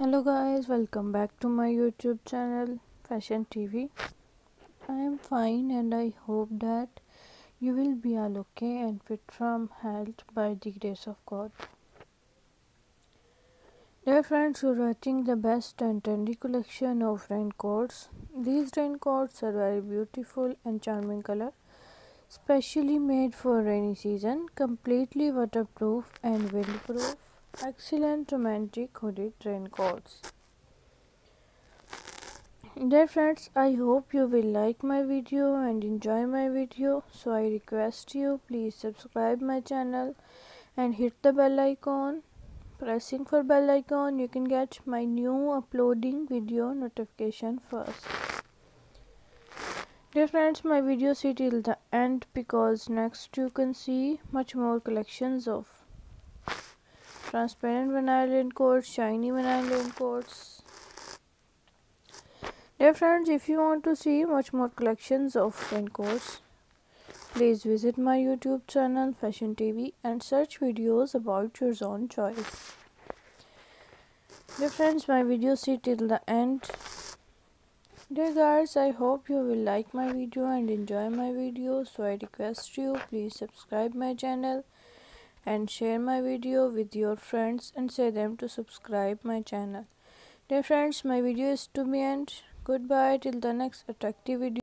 hello guys welcome back to my youtube channel fashion tv i am fine and i hope that you will be all okay and fit from health by the grace of god. Dear friends you're watching the best and trendy collection of raincoats. These raincoats are very beautiful and charming color specially made for rainy season completely waterproof and windproof excellent romantic hooded raincoats dear friends i hope you will like my video and enjoy my video. So i request you please subscribe my channel and hit the bell icon. Pressing for bell icon you can get my new uploading video notification first. Dear friends my video see till the end because next you can see much more collections of transparent vinyl raincoats, shiny vinyl raincoats. Dear friends, if you want to see much more collections of raincoats, please visit my YouTube channel Fashion TV and search videos about your own choice. Dear friends, my video see till the end. Dear guys, I hope you will like my video and enjoy my video. So I request you please subscribe my channel and share my video with your friends and say them to subscribe my channel. Dear friends my video is to be end. Goodbye. Till the next attractive video